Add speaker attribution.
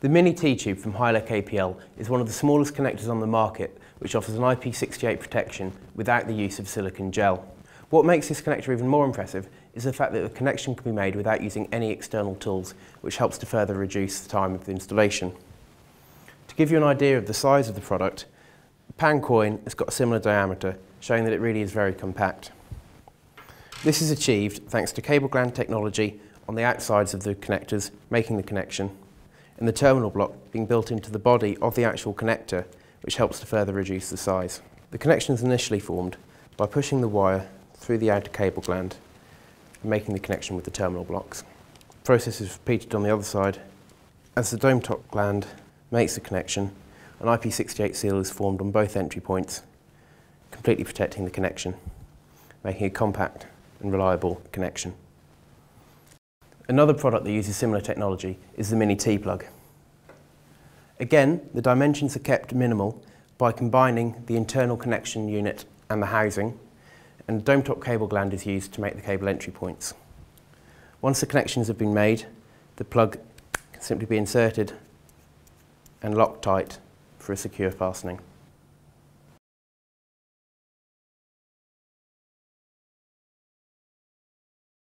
Speaker 1: The Mini Teetube from Hylec APL is one of the smallest connectors on the market which offers an IP68 protection without the use of silicon gel. What makes this connector even more impressive is the fact that the connection can be made without using any external tools, which helps to further reduce the time of the installation. To give you an idea of the size of the product, the pound coin has got a similar diameter, showing that it really is very compact. This is achieved thanks to cable gland technology on the outsides of the connectors making the connection and the terminal block being built into the body of the actual connector which helps to further reduce the size. The connection is initially formed by pushing the wire through the outer cable gland and making the connection with the terminal blocks. The process is repeated on the other side. As the dome top gland makes the connection, an IP68 seal is formed on both entry points, completely protecting the connection, making a compact and reliable connection. Another product that uses similar technology is the Mini Teeplug. Again, the dimensions are kept minimal by combining the internal connection unit and the housing, and the dome top cable gland is used to make the cable entry points. Once the connections have been made, the plug can simply be inserted and locked tight for a secure fastening.